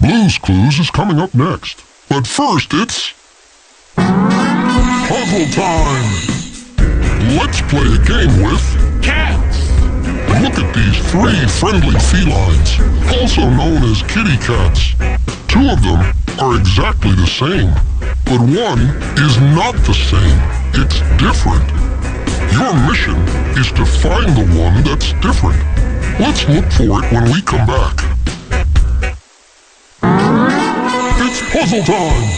Blue's Clues is coming up next. But first, it's... Puzzle time! Let's play a game with... Cats! Look at these three friendly felines, also known as kitty cats. Two of them are exactly the same, but one is not the same. It's different. Your mission is to find the one that's different. Let's look for it when we come back. Puzzle time!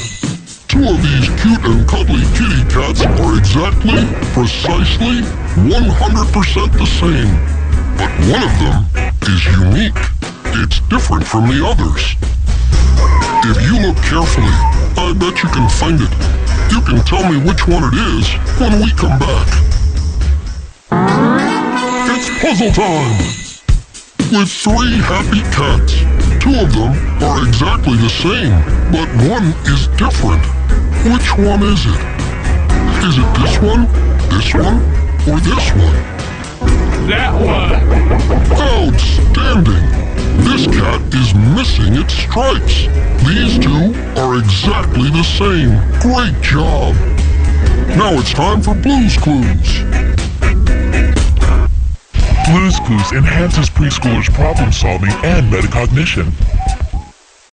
Two of these cute and cuddly kitty cats are exactly, precisely, 100% the same. But one of them is unique. It's different from the others. If you look carefully, I bet you can find it. You can tell me which one it is when we come back. It's puzzle time! With three happy cats. Two of them are exactly the same, but one is different. Which one is it? Is it this one, this one, or this one? That one! Outstanding! This cat is missing its stripes. These two are exactly the same. Great job! Now it's time for Blue's Clues. Blue's Clues enhances preschoolers' problem solving and metacognition.